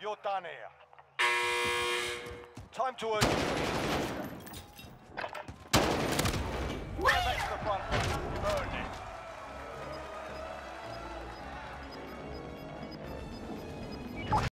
You're done here. Time to.